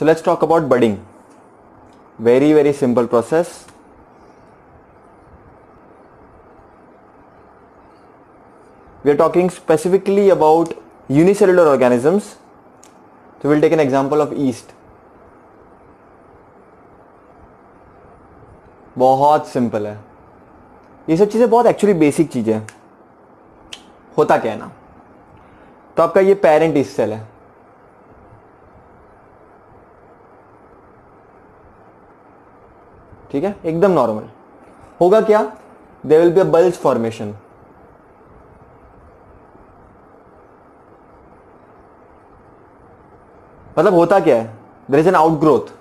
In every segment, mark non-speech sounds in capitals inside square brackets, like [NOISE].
So let's talk about budding. Very, very simple process. We are talking specifically about unicellular organisms. So we'll take an example of yeast. बहुत simple है ये सब चीज़ें बहुत actually basic चीज़ें हैं होता क्या है ना तो आपका ये पेरेंट ईस्ट सेल है ठीक है? एकदम नॉर्मल होगा क्या? They will be a bulge formation मतलब होता क्या है? There is an outgrowth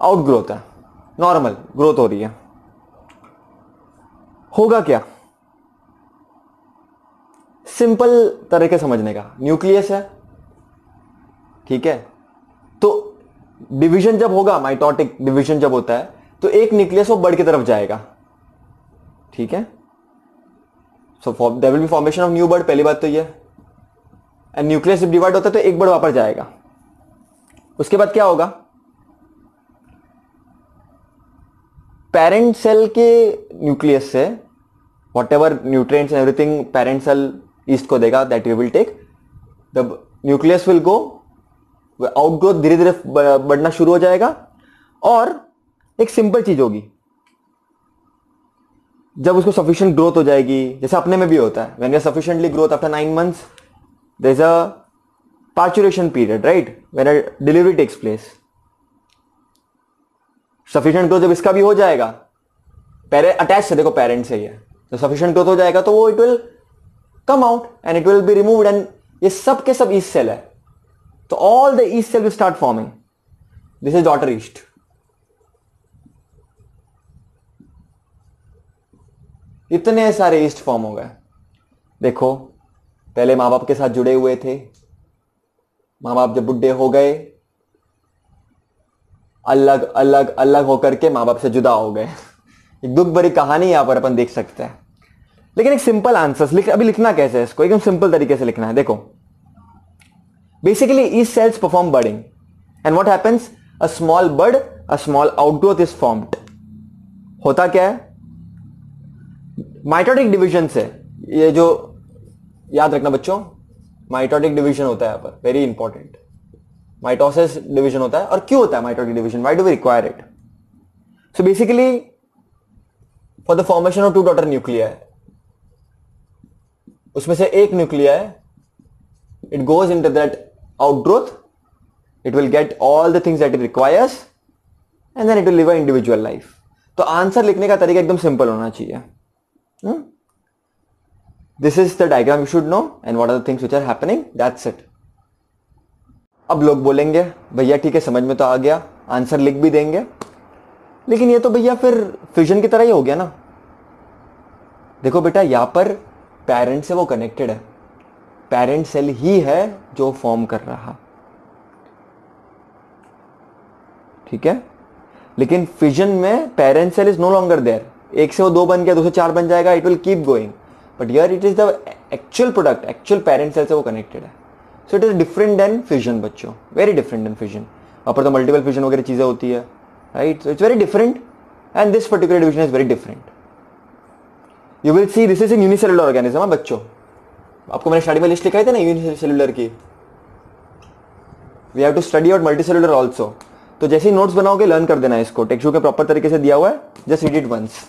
outgrowth है. नॉर्मल ग्रोथ हो रही है. होगा क्या? सिंपल तरीके समझने का. न्यूक्लियस है. ठीक है? तो डिवीज़न जब होगा माइटोटिक डिवीज़न जब होता है तो एक न्यूक्लियस वो बर्ड की तरफ़ जाएगा। ठीक है? So there will be formation of new bud पहली बात तो ये। एंड न्यूक्लियस जब डिवाइड होता है तो एक बर्ड वापस जाएगा। उसके बाद क्या होगा? पेरेंट सेल के न्यूक्लियस से whatever nutrients everything parent cell yeast को देगा that you will take the nucleus will go outgrowth धीरे धीरे बढ़ना शुरू हो जाएगा और एक सिंपल चीज़ होगी। जब उसको सफिशियंट ग्रोथ हो जाएगी, जैसे अपने में भी होता है। When you're sufficiently growth after nine months a parturition period right when a delivery takes place sufficient growth जब इसका भी हो जाएगा पेरे अटैच है, देखो पेरेंट से ये तो सफिशियंट ग्रोथ हो जाएगा तो वो it will come out and it will be removed and ये सब के सब ईस्ट सेल है। तो all the yeast cell will start forming this is daughter yeast इतने सारे ईस्ट फॉर्म हो गए। देखो, पहले माँ बाप के साथ जुड़े हुए थे। माँ बाप जब बुढ़े हो गए, अलग अलग अलग होकर के माँ बाप से जुदा हो गए। [LAUGHS] एक दुख भरी कहानी यहाँ पर अपन देख सकते हैं। लेकिन एक सिंपल आंसर लिख अभी लिखना कैसे है इसको? एकदम सिंपल तरीके से लिखना है। देखो basically E cells perform budding and what happens a small bud a small outgrowth is formed होता क्या है? माइटोटिक डिविजन से। ये जो याद रखना बच्चों माइटोटिक डिवीज़न होता है यहाँ पर। वेरी इंपॉर्टेंट माइटोसिस डिवीज़न होता है। और क्यों होता है mitotic division why do we require it so basically for the formation of two daughter nuclear उसमें से एक nuclear it goes in to that outgrowth it will get all the things that it requires and then it will live a individual life तो answer लिखने का तरीका एकदम simple होना चाहिए। This is the diagram you should know and what are the things which are happening that's it अब लोग बोलेंगे, भैया, ठीक है, समझ में तो आ गया आंसर लिख भी देंगे। लेकिन ये तो भैया फिर फ्यूजन की तरह ही हो गया ना। देखो बेटा, यहाँ पर पेरेंट से वो कनेक्टेड है। पेरेंट सेल ही है जो फॉर्म कर रहा। ठीक है? लेकिन फिजन में parent cell is no longer there एक से वो दो बन गया, दो से चार बन जाएगा it will keep going but yeah it is the actual product actual parent cell से वो कनेक्टेड है। So it is different than fusion बच्चों। वेरी डिफरेंट देन फ्यूजन वहाँ पर तो मल्टीपल फ्यूजन वगैरह चीज़ें होती है right so it's very different and this particular division is very different you will see this is in unicellular organism बच्चों। आपको मैंने स्टडी में लिस्ट लिखाई थी ना यूनिसेलुलर की? We have to study out multicellular also तो जैसे ही नोट्स बनाओगे लर्न कर देना इसको. टेक्सू के प्रॉपर तरीके से दिया हुआ है. Just read it once